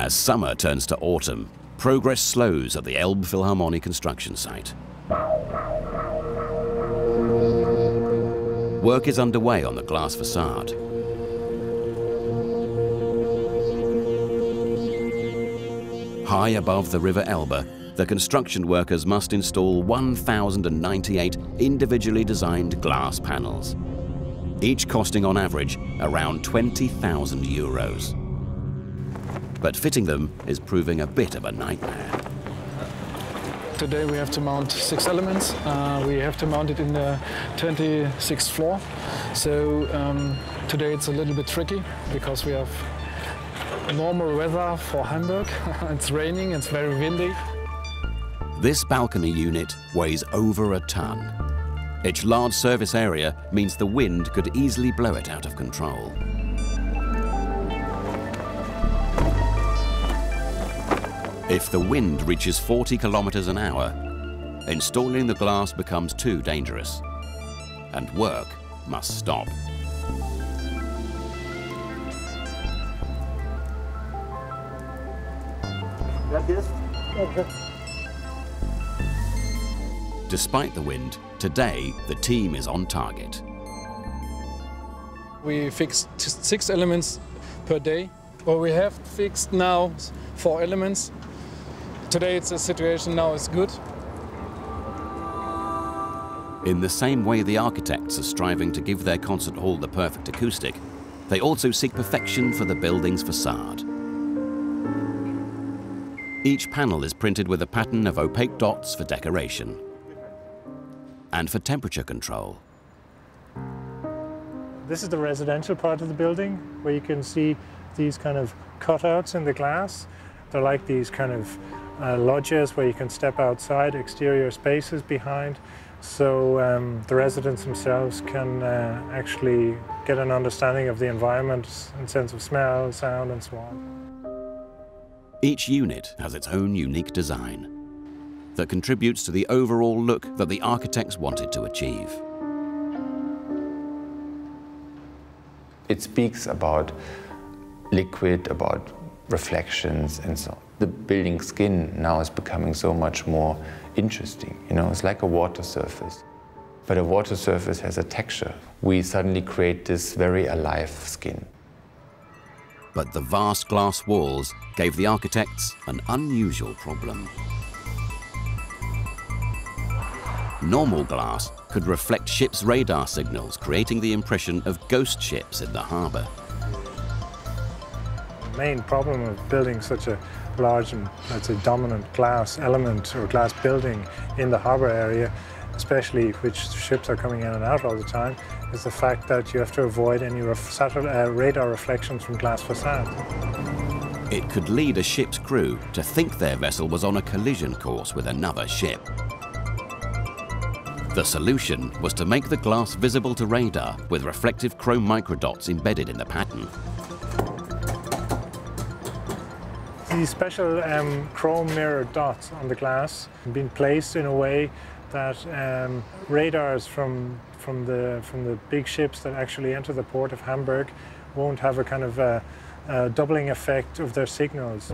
As summer turns to autumn, progress slows at the Elbe Elbphilharmonie construction site. Work is underway on the glass facade. High above the River Elbe, the construction workers must install 1,098 individually designed glass panels, each costing on average around 20,000 euros. But fitting them is proving a bit of a nightmare. Today we have to mount six elements. Uh, we have to mount it in the 26th floor. So um, today it's a little bit tricky because we have normal weather for Hamburg. it's raining, it's very windy. This balcony unit weighs over a ton. Its large service area means the wind could easily blow it out of control. If the wind reaches 40 kilometers an hour, installing the glass becomes too dangerous and work must stop. Despite the wind, today the team is on target. We fixed six elements per day. Well, we have fixed now four elements. Today it's a situation now is good. In the same way the architects are striving to give their concert hall the perfect acoustic, they also seek perfection for the building's facade. Each panel is printed with a pattern of opaque dots for decoration and for temperature control. This is the residential part of the building where you can see these kind of cutouts in the glass. They're like these kind of uh, lodges where you can step outside, exterior spaces behind. So um, the residents themselves can uh, actually get an understanding of the environment in sense of smell, sound and so on. Each unit has its own unique design that contributes to the overall look that the architects wanted to achieve. It speaks about liquid, about reflections and so on. The building skin now is becoming so much more interesting. You know, it's like a water surface. But a water surface has a texture. We suddenly create this very alive skin but the vast glass walls gave the architects an unusual problem. Normal glass could reflect ships' radar signals, creating the impression of ghost ships in the harbour. The main problem of building such a large and, let's say, dominant glass element or glass building in the harbour area, especially which ships are coming in and out all the time, is the fact that you have to avoid any uh, radar reflections from glass facade. It could lead a ship's crew to think their vessel was on a collision course with another ship. The solution was to make the glass visible to radar with reflective chrome microdots embedded in the pattern. These special um, chrome mirror dots on the glass have been placed in a way that um, radars from from the from the big ships that actually enter the port of Hamburg won't have a kind of a, a doubling effect of their signals.